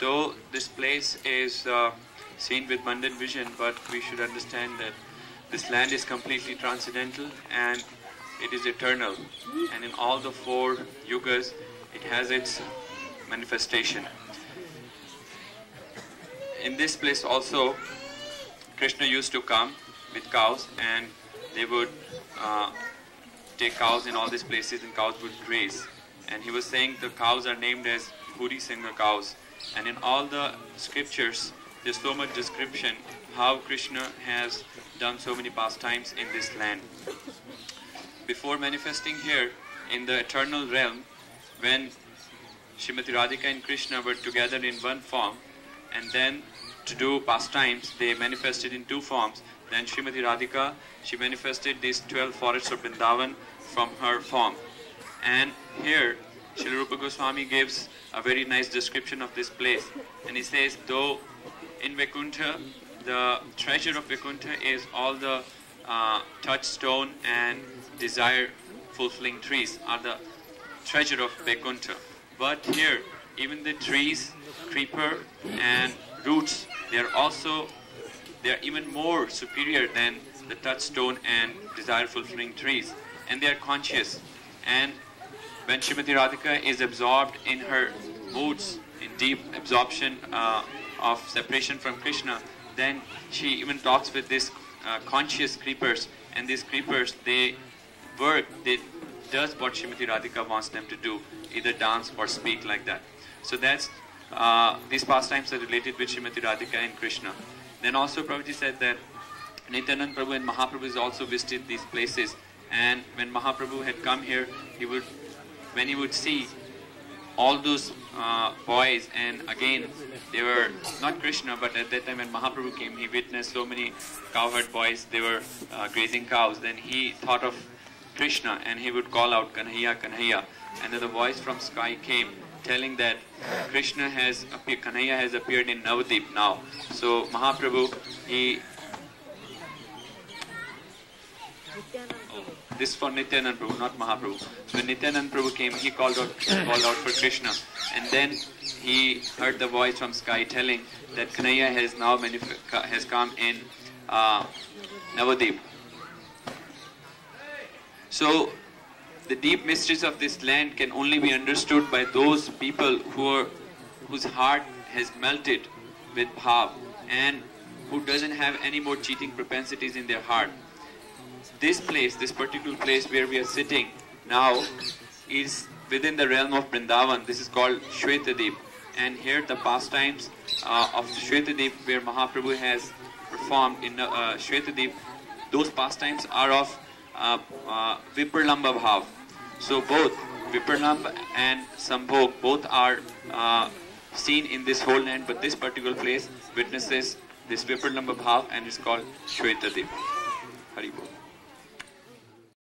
though this place is uh, seen with mundane vision, but we should understand that this land is completely transcendental and it is eternal. And in all the four yugas, it has its manifestation. In this place also, Krishna used to come with cows and they would uh, take cows in all these places and cows would graze. And he was saying the cows are named as Bhuri Singha cows. And in all the scriptures, there's so much description how Krishna has done so many pastimes in this land. Before manifesting here in the eternal realm, when Shrimati Radhika and Krishna were together in one form, and then to do pastimes, they manifested in two forms. Then Shrimati Radhika, she manifested these 12 forests of Vrindavan from her form. And here, Srila Rupa Goswami gives a very nice description of this place. And he says, though in Vaikuntha, the treasure of Vaikuntha is all the uh, touchstone and desire fulfilling trees are the treasure of Vaikuntha. But here, even the trees, creeper and roots, they are also, they are even more superior than the touchstone and desire fulfilling trees. And they are conscious. And when Srimati Radhika is absorbed in her moods, in deep absorption uh, of separation from Krishna, then she even talks with these uh, conscious creepers, and these creepers they work, they does what Srimati Radhika wants them to do, either dance or speak like that. So that's uh, these pastimes are related with Srimati Radhika and Krishna. Then also Prabhuji said that Nityanand Prabhu and Mahaprabhu also visited these places, and when Mahaprabhu had come here, he would when he would see all those uh, boys, and again, they were not Krishna, but at that time when Mahaprabhu came, he witnessed so many cowherd boys, they were uh, grazing cows. Then he thought of Krishna and he would call out, Kanhaiya, Kanhaiya. And then the voice from sky came telling that Krishna has appeared, Kanhaiya has appeared in Navadip now. So Mahaprabhu, he this for Nityanand Prabhu, not Mahaprabhu. So when Nityanand Prabhu came, he called out, called out for Krishna, and then he heard the voice from sky telling that Kanhaiya has now manif- has come in uh. So the deep mysteries of this land can only be understood by those people who are, whose heart has melted with bhav and who doesn't have any more cheating propensities in their heart this place, this particular place where we are sitting now, is within the realm of Vrindavan. This is called Shwetadip. And here the pastimes uh, of Shwetadip, where Mahaprabhu has performed in uh, Shwetadip, those pastimes are of uh, uh, Bhav. So both Vipralamba and Sambhog, both are uh, seen in this whole land, but this particular place witnesses this Vipralamba Bhav and is called Shwetadip. Haribol.